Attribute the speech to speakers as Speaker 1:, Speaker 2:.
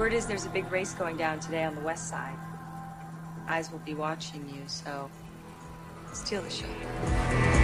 Speaker 1: Word is there's a big race going down today on the west side. Eyes will be watching you, so steal the show.